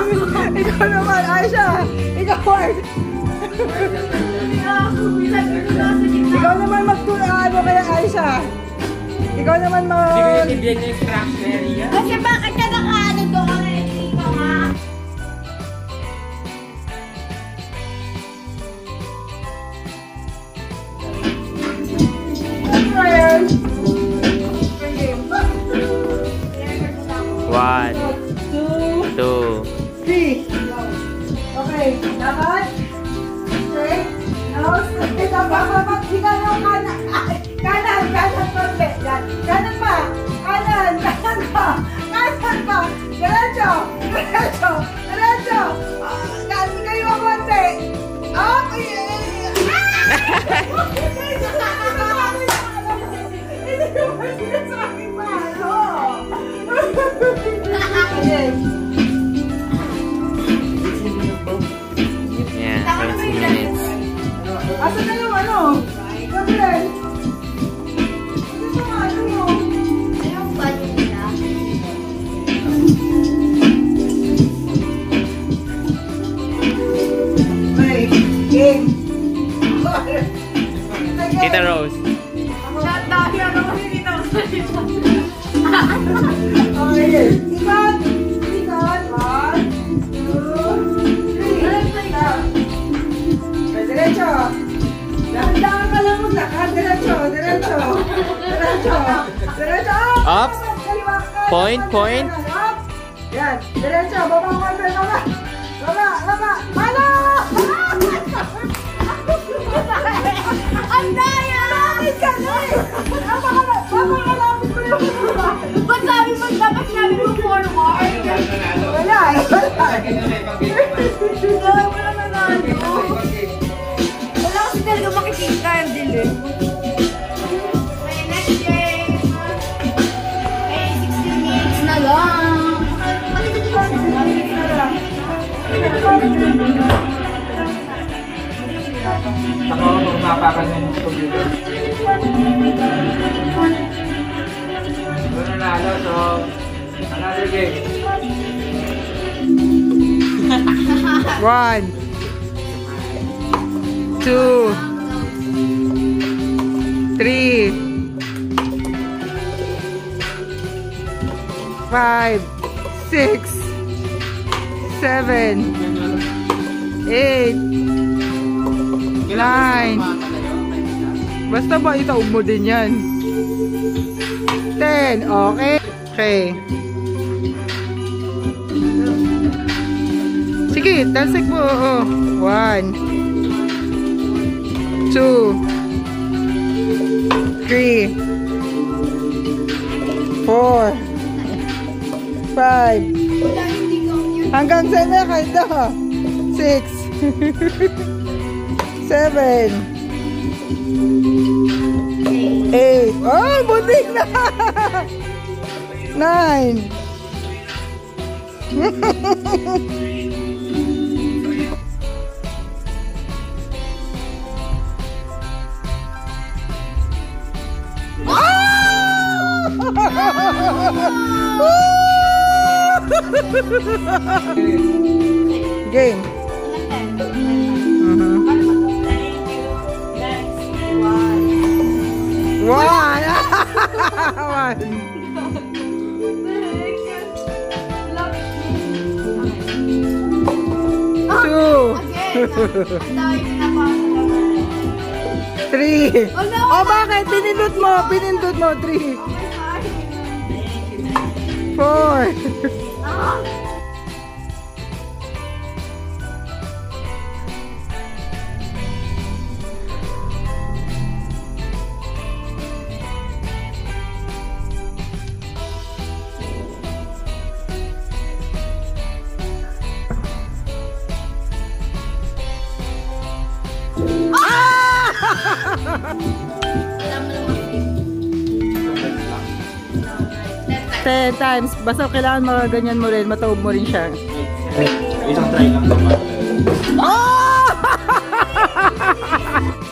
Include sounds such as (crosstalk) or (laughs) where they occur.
Ikaw naman, Aisha! Ikaw, Ward! Ikaw naman magtulaan mo kaya, Aisha! Ikaw naman mag... Hindi ko yung ibigay yung strawberry. ah. Kasi bakit ka nakaano doon? Ikaw. Ryan! One, dapat. Straight. Now, straight. Dapat, dapat. Higa mo kanan. Kanan, kanan, konti. Yan. Kanan pa. Kanan, kanan pa. Kanan pa. Diretso. Diretso. Diretso. Kanan kayo konti. Up. Point, point. Yan. Diretso. Baba ko. Baba. Baba. Baba. Malo! Ang daya! Bakit ka na eh? Napakala- Napakalapit ko yung baba. Ba't sabi mo, dapat sabi mo forward? Wala eh. Wala (laughs) eh. Magpapakan yung computer. Ito nanalo, so another game. (laughs) One. Two. Three. Five. Six. Seven. Eight. Nine. Basta ba itaob mo din yan? Ten. Okay. Okay. Sige, talsik mo. Oo. One. Two. Three. Four. Five. Wala, hindi ko yun. Hanggang saan na kayo? Six. (laughs) Seven. Eight. Oh, butik na! Nine. (laughs) Game. One. One. Two. Three. Oh, no. Oh, bakit? Pinindot mo. Pinindot mo. Three. Four. 10 times. Basta kailangan magaganyan mo rin, mataob mo rin siya. Isang try lang. Oh! (laughs)